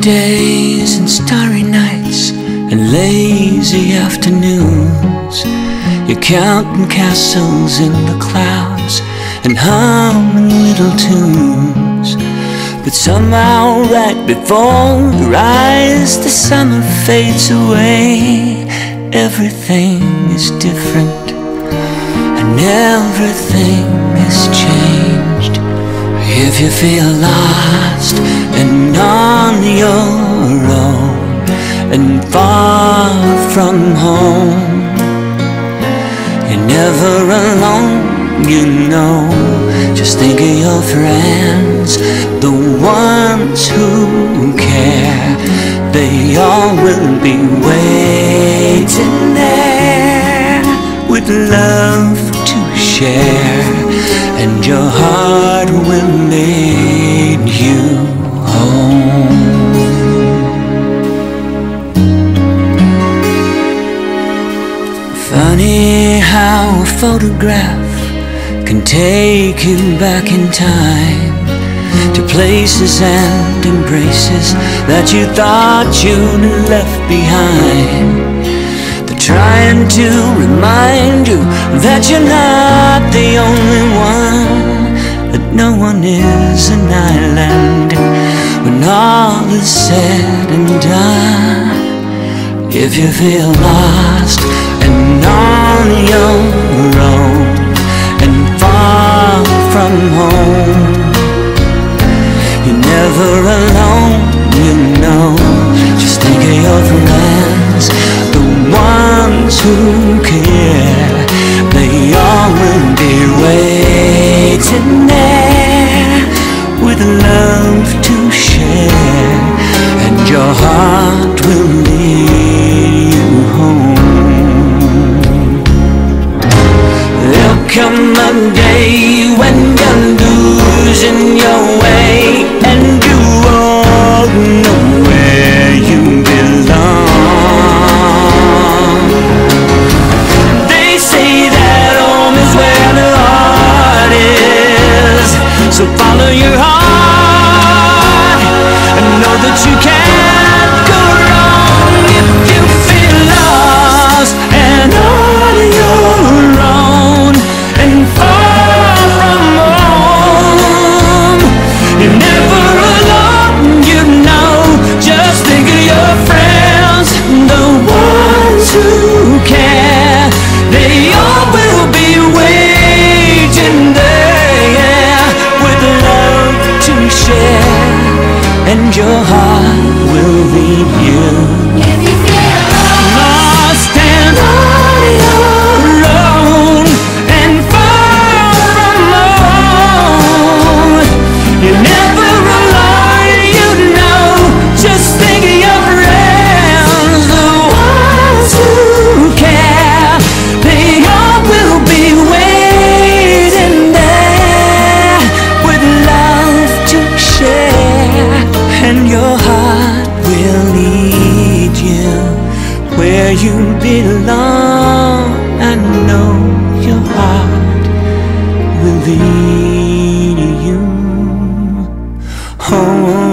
days and starry nights and lazy afternoons. You're counting castles in the clouds and humming little tunes. But somehow, right before your eyes, the summer fades away. Everything is different and everything is changed. If you feel lost your own and far from home, you're never alone, you know. Just think of your friends, the ones who care. They all will be waiting there with love to share, and your heart will lead you home. Photograph can take you back in time to places and embraces that you thought you'd left behind. They're trying to remind you that you're not the only one, that no one is an island when all is said and done. If you feel lost and on your from home, you're never alone, you know. Just think of your friends, the ones who care. They all will be waiting there with love to share, and your heart will lead come a day when you're losing your way and your know your heart will lead you home.